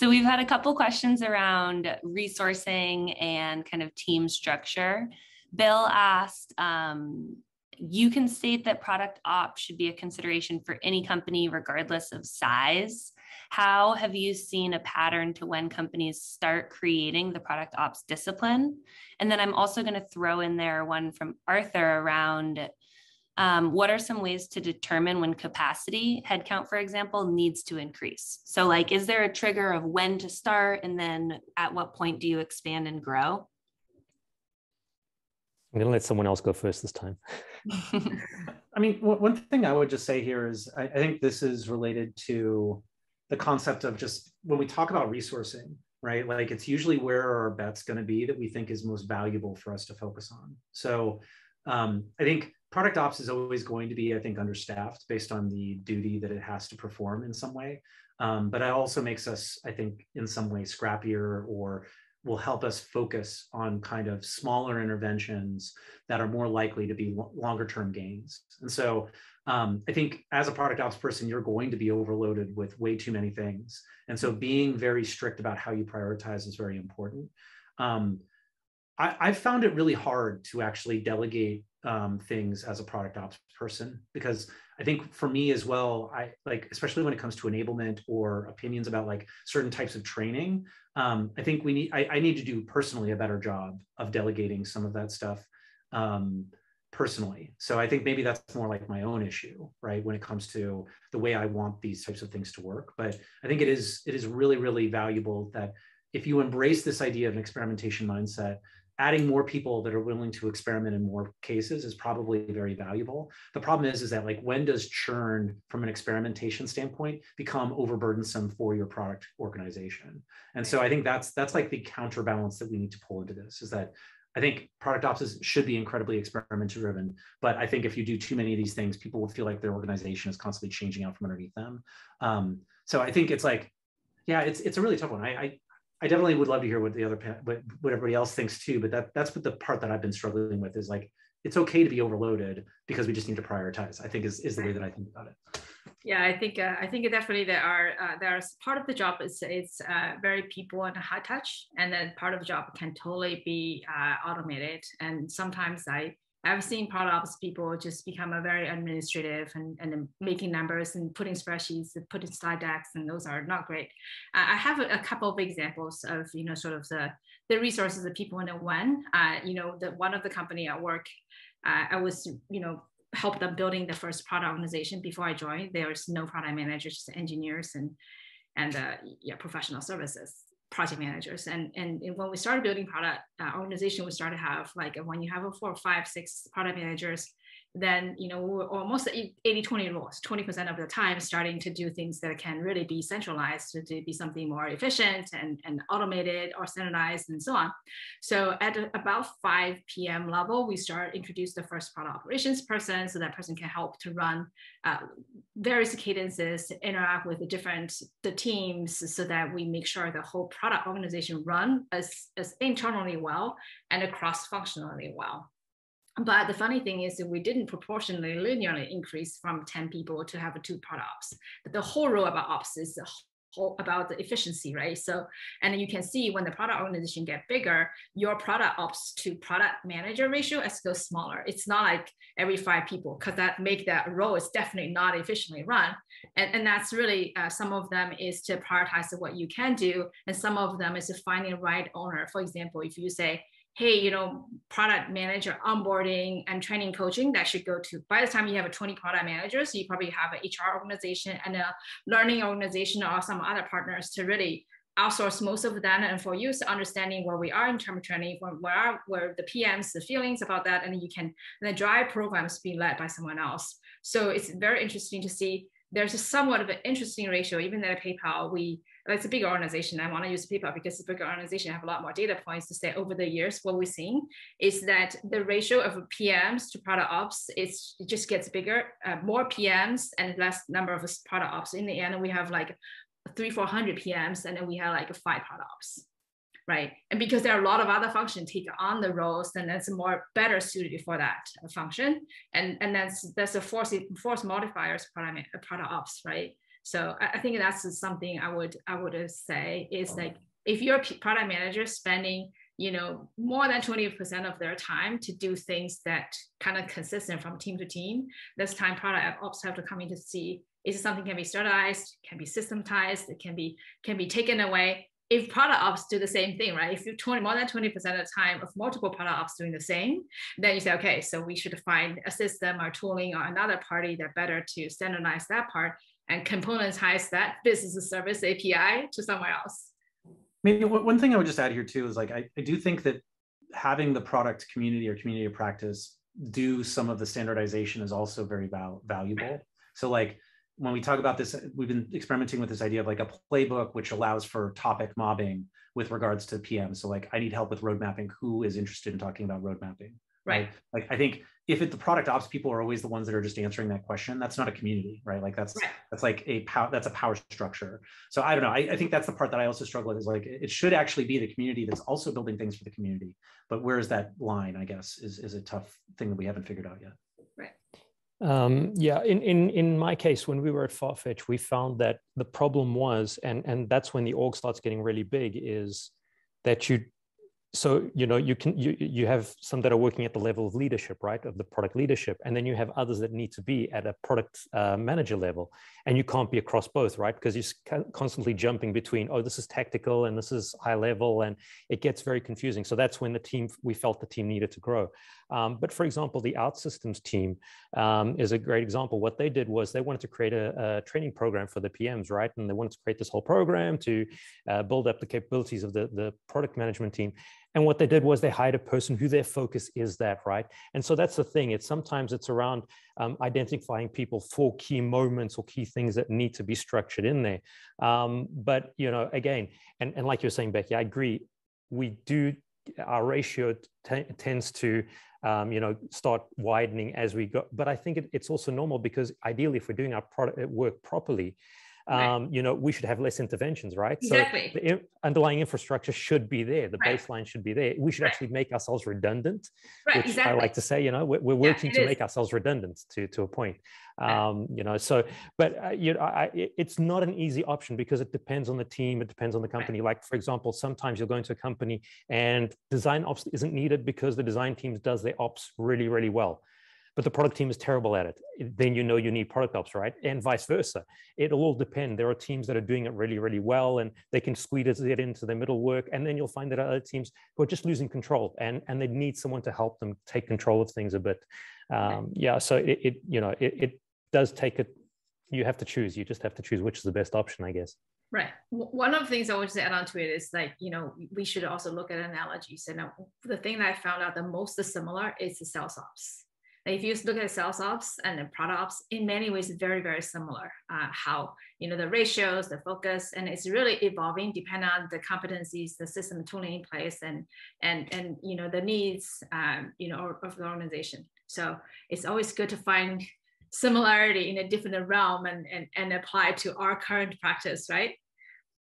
So we've had a couple questions around resourcing and kind of team structure. Bill asked, um, you can state that product ops should be a consideration for any company, regardless of size. How have you seen a pattern to when companies start creating the product ops discipline? And then I'm also going to throw in there one from Arthur around um, what are some ways to determine when capacity, headcount, for example, needs to increase? So, like, is there a trigger of when to start? And then at what point do you expand and grow? I'm going to let someone else go first this time. I mean, one thing I would just say here is I, I think this is related to the concept of just when we talk about resourcing, right? Like it's usually where our bet's going to be that we think is most valuable for us to focus on. So um, I think product ops is always going to be, I think, understaffed based on the duty that it has to perform in some way. Um, but it also makes us, I think, in some way scrappier or will help us focus on kind of smaller interventions that are more likely to be longer term gains. And so um, I think as a product ops person, you're going to be overloaded with way too many things. And so being very strict about how you prioritize is very important. Um, I, I found it really hard to actually delegate um, things as a product ops person because I think for me as well, I like especially when it comes to enablement or opinions about like certain types of training. Um, I think we need I, I, need to do personally a better job of delegating some of that stuff um, personally. So I think maybe that's more like my own issue, right? When it comes to the way I want these types of things to work. But I think it is it is really really valuable that if you embrace this idea of an experimentation mindset adding more people that are willing to experiment in more cases is probably very valuable. The problem is, is that like when does churn from an experimentation standpoint become overburdensome for your product organization? And so I think that's that's like the counterbalance that we need to pull into this is that I think product ops should be incredibly experiment driven, but I think if you do too many of these things, people will feel like their organization is constantly changing out from underneath them. Um, so I think it's like, yeah, it's it's a really tough one. I, I I definitely would love to hear what the other what, what everybody else thinks too. But that that's what the part that I've been struggling with is like it's okay to be overloaded because we just need to prioritize. I think is is the way that I think about it. Yeah, I think uh, I think definitely there are uh, there's part of the job is it's uh, very people and high touch, and then part of the job can totally be uh, automated. And sometimes I I've seen product ops people just become a very administrative and, and making numbers and putting spreadsheets and putting slide decks, and those are not great. Uh, I have a, a, couple of examples of you know sort of the the resources that people know when. Uh, you know, the one of the company at work, uh, I was you know help them building the first product organization before I joined. There's no product managers, just engineers and and uh, yeah professional services project managers. And, and, and when we started building product uh, organization, we started to have like when you have a four, five, six product managers, then you know we're almost 80 20 rules 20% of the time starting to do things that can really be centralized to, to be something more efficient and, and automated or standardized and so on. So at about 5 p.m level we start introduce the first product operations person so that person can help to run uh, various cadences interact with the different the teams so that we make sure the whole product organization run as, as internally well and across functionally well but the funny thing is that we didn't proportionally linearly increase from 10 people to have two product ops. But the whole role about ops is whole, about the efficiency, right? So, and you can see when the product organization get bigger, your product ops to product manager ratio has go smaller. It's not like every five people because that make that role is definitely not efficiently run. And, and that's really uh, some of them is to prioritize what you can do. And some of them is to finding the right owner. For example, if you say, hey, you know, product manager onboarding and training coaching that should go to, by the time you have a 20 product managers, you probably have an HR organization and a learning organization or some other partners to really outsource most of that. And for you so understanding where we are in terms of training where are where the pms the feelings about that and you can then drive programs being led by someone else. So it's very interesting to see there's a somewhat of an interesting ratio even at paypal we it's a big organization. I want to use PayPal because it's a bigger organization. I have a lot more data points to say over the years. What we're seeing is that the ratio of PMs to product ops is it just gets bigger. Uh, more PMs and less number of product ops. In the end, we have like three, four hundred PMs, and then we have like five product ops, right? And because there are a lot of other functions take on the roles, then that's more better suited for that function. And and that's that's a force force modifiers product product ops, right? So I, I think that's something I would I would say is like if you're a product manager spending you know more than 20% of their time to do things that kind of consistent from team to team this time product ops have to come in to see is something can be standardized can be systematized it can be can be taken away if product ops do the same thing, right? If you 20 more than 20% of the time of multiple product ops doing the same, then you say, okay, so we should find a system or tooling or another party that better to standardize that part and componentize that business service API to somewhere else. Maybe one thing I would just add here too is like I, I do think that having the product community or community of practice do some of the standardization is also very val- valuable. So like when we talk about this, we've been experimenting with this idea of like a playbook which allows for topic mobbing with regards to PM. So like I need help with road mapping. Who is interested in talking about road mapping? Right. Like I think if it, the product ops people are always the ones that are just answering that question, that's not a community, right? Like that's right. that's like a power that's a power structure. So I don't know. I, I, think that's the part that I also struggle with is like it should actually be the community that's also building things for the community. But where is that line? I guess is is a tough thing that we haven't figured out yet. Um, yeah, in, in, in my case, when we were at Farfetch, we found that the problem was, and, and that's when the org starts getting really big, is that you so you know you can you you have some that are working at the level of leadership right of the product leadership and then you have others that need to be at a product uh, manager level. And you can't be across both right because you're constantly jumping between oh this is tactical and this is high level and it gets very confusing. So that's when the team we felt the team needed to grow. Um, but for example the OutSystems team um, is a great example. What they did was they wanted to create a, a, training program for the pms right and they wanted to create this whole program to uh, build up the capabilities of the, the product management team and what they did was they hired a person who their focus is that, right? And so that's the thing. It's sometimes it's around um, identifying people for key moments or key things that need to be structured in there. Um, but you know, again, and, and like you're saying, Becky, I agree. We do our ratio t- tends to um, you know start widening as we go but i think it, it's also normal because ideally if we're doing our product work properly um, right. you know, we should have less interventions, right? Exactly. So the underlying infrastructure should be there. The right. baseline should be there. We should right. actually make ourselves redundant, which exactly. I like to say, you know, we're, we're working yeah, to is. make ourselves redundant to, to a point. Um, you know, so, but, uh, you know, I, it's not an easy option because it depends on the team. It depends on the company. Like, for example, sometimes you'll go into a company and design ops isn't needed because the design teams does their ops really, really well but the product team is terrible at it. Then you know you need product ops, right? And vice versa. It'll all depend. There are teams that are doing it really, really well and they can squeeze it into their middle work. And then you'll find that other teams who are just losing control and, and they need someone to help them take control of things a bit. Um, yeah, so it, it you know, it, it does take it. You have to choose. You just have to choose which is the best option, I guess. Right. One of the things I want to add on to it is like, you know, we should also look at analogies. And the thing that I found out the most similar is the sales ops if you look at sales ops and the product ops, in many ways, very, very similar. Uh, how you know the ratios, the focus, and it's really evolving depending on the competencies, the system tooling in place, and and and you know the needs, um, you know, of the organization. So it's always good to find similarity in a different realm and and, and apply to our current practice, right?